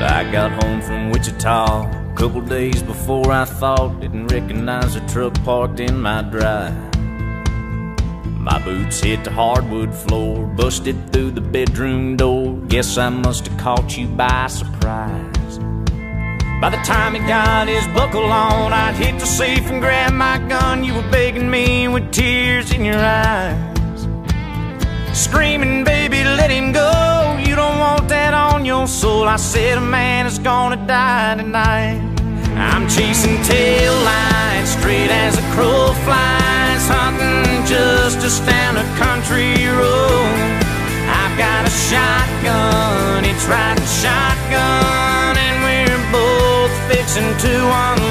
I got home from Wichita a couple days before I thought. Didn't recognize the truck parked in my drive. My boots hit the hardwood floor, busted through the bedroom door. Guess I must have caught you by surprise. By the time he got his buckle on, I'd hit the safe and grab my gun. You were begging me with tears in your eyes. I said a man is gonna die tonight. I'm chasing tail lights straight as a crow flies, hunting just to stand a country road. I've got a shotgun, it's riding shotgun, and we're both fixing to unload.